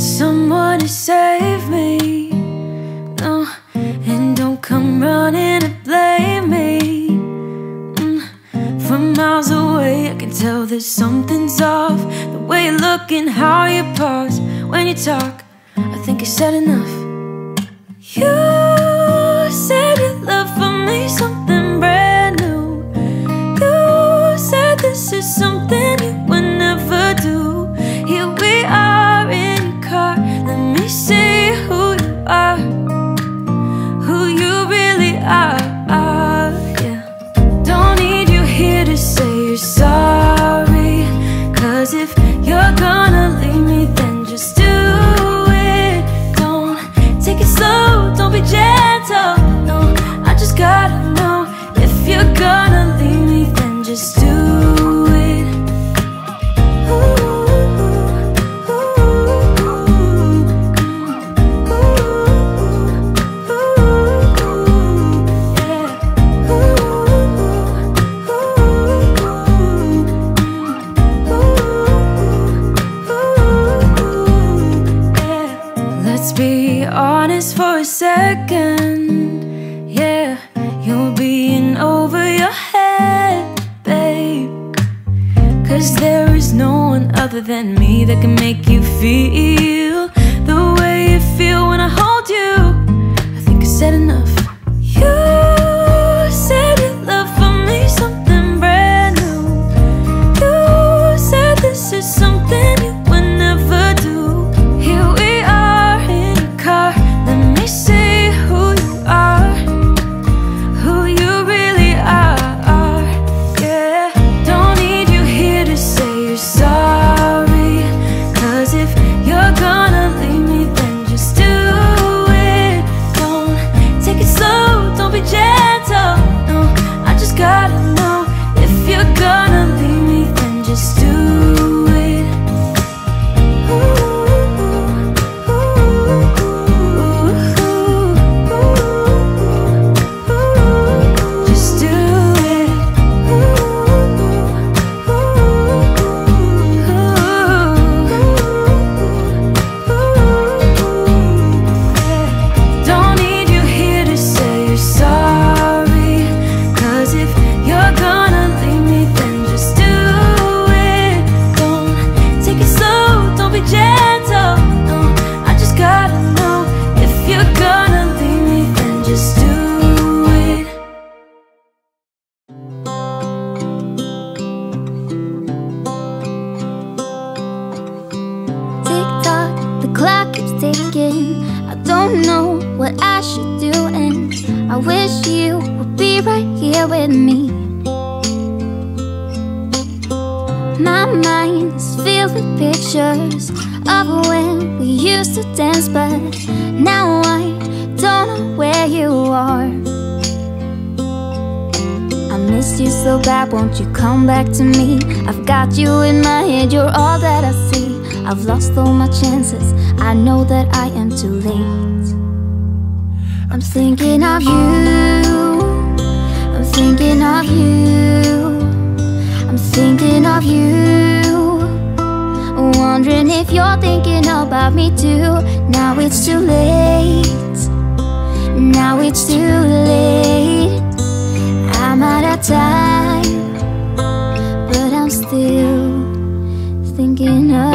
someone to save me. No, and don't come running to blame me. Mm, From miles away, I can tell that something's off. The way you look and how you pause when you talk. I think I said enough. You Let's be honest for a second. Yeah, you're being over your head, babe. Cause there is no one other than me that can make you feel I should do, and I wish you would be right here with me. My mind is filled with pictures of when we used to dance, but now I don't know where you are. I miss you so bad, won't you come back to me? I've got you in my head, you're all that I see. I've lost all my chances, I know that I am too late. I'm thinking of you, I'm thinking of you, I'm thinking of you. Wondering if you're thinking about me too. Now it's too late, now it's too late. I'm out of time, but I'm still thinking of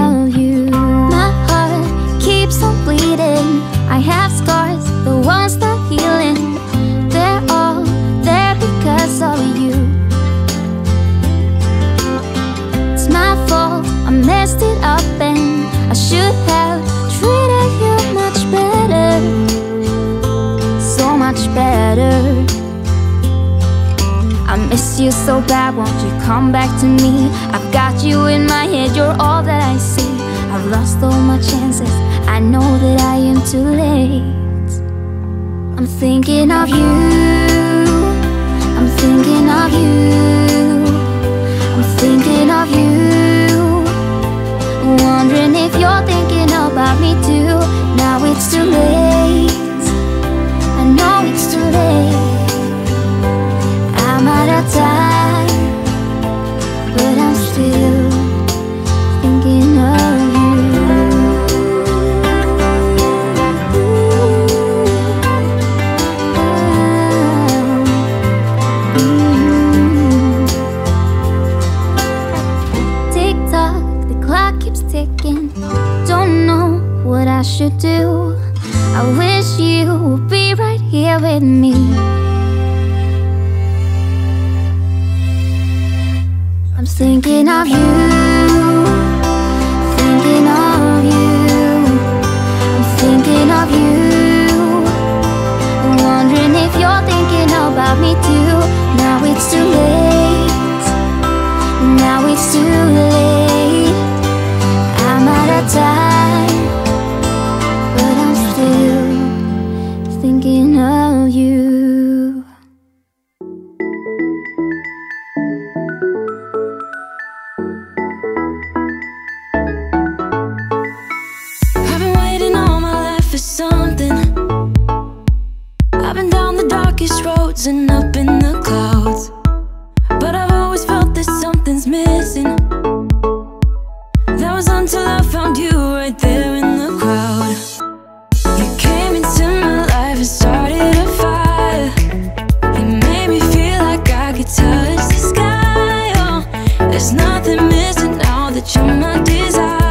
so bad, won't you come back to me? I've got you in my head, you're all that I see. I've lost all my chances, I know that I am too late. I'm thinking of you, I'm thinking you would be right here with me. I'm thinking of you, thinking of you. I'm thinking of you, wondering if you're thinking about me too. Now it's too late. Now it's too late. And up in the clouds. But I've always felt that something's missing. That was until I found you right there in the crowd. You came into my life and started a fire. You made me feel like I could touch the sky. Oh, there's nothing missing now that you're my desire.